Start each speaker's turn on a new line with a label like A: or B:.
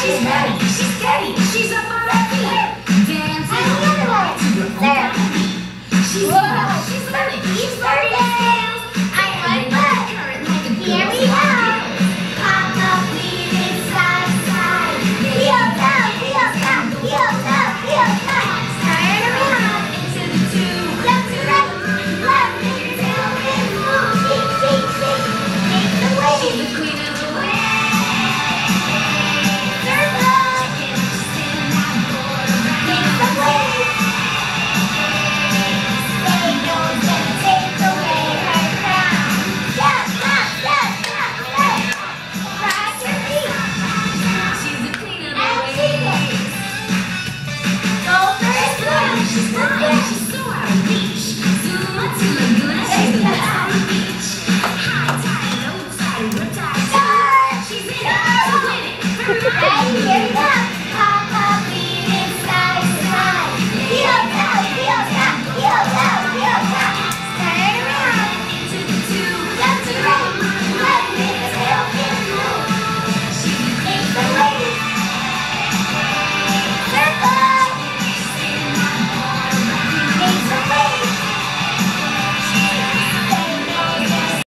A: She's ready. She's steady. She's up okay, here
B: we
A: go.